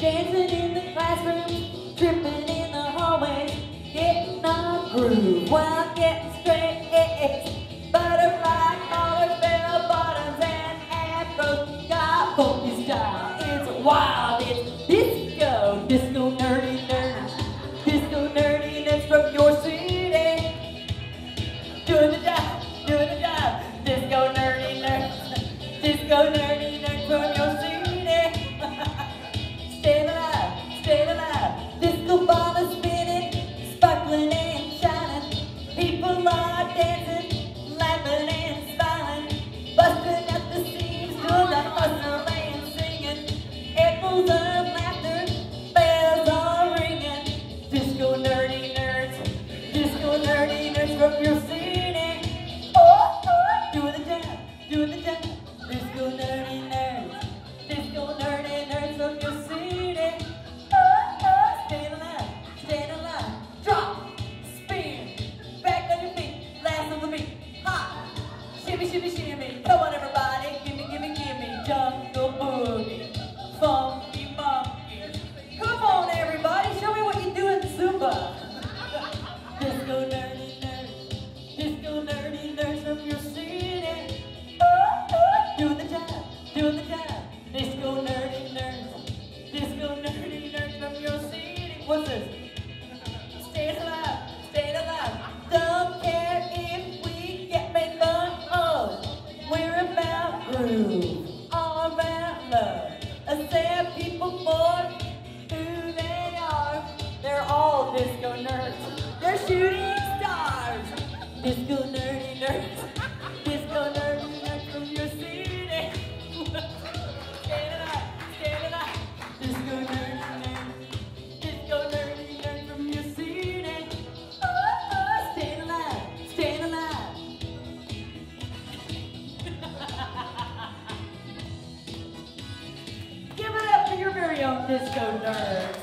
Dancing in the classroom, tripping in the hallways, getting our groove while getting straight. Butterfly collars, bell bottoms, and afros. Got funky style, it's wild, it's disco, disco nerdy nerds, disco nerdy nerds from your city. Doing the job, doing the job, disco nerdy nerds, disco nerdy Echoes of Disco nerdy nerds, disco nerdy nerds from your city. What's this? Stay alive, stay alive. Don't care if we get made fun of. We're about groove, all about love. A sad people for who they are. They're all disco nerds. They're shooting stars. Disco nerdy nerds. Disco nerds.